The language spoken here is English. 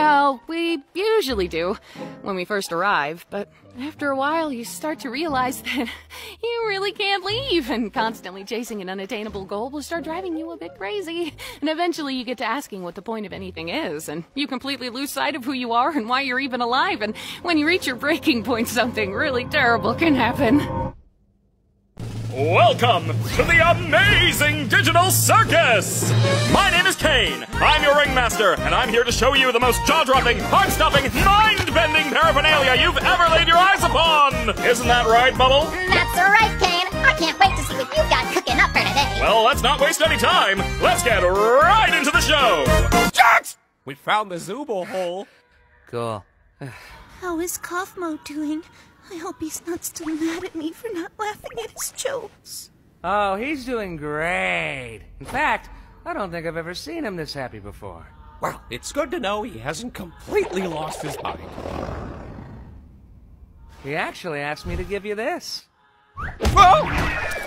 Well, we usually do when we first arrive, but after a while you start to realize that you really can't leave, and constantly chasing an unattainable goal will start driving you a bit crazy. And eventually you get to asking what the point of anything is, and you completely lose sight of who you are and why you're even alive, and when you reach your breaking point, something really terrible can happen. Welcome to the amazing digital circus! My name is Caine. I'm your ringmaster, and I'm here to show you the most jaw-dropping, heart-stopping, mind-bending paraphernalia you've ever laid your eyes upon! Isn't that right, Bubble? That's right, Caine. I can't wait to see what you've got cooking up for today. Well, let's not waste any time. Let's get right into the show! Jerks! We found the Zooble hole. Cool. How is Kaufmo doing? I hope he's not still mad at me for not laughing at his jokes. Oh, he's doing great. In fact, I don't think I've ever seen him this happy before. Well, it's good to know he hasn't completely lost his mind. He actually asked me to give you this. Oh!